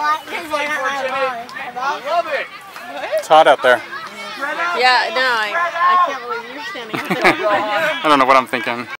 lot because they're my. My. Love it. It's hot out there. Yeah, no, I, I can't believe you're standing up. I don't know what I'm thinking.